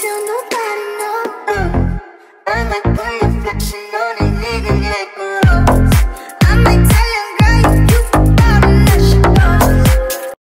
till nobody knows. Mm. I'm like, mm.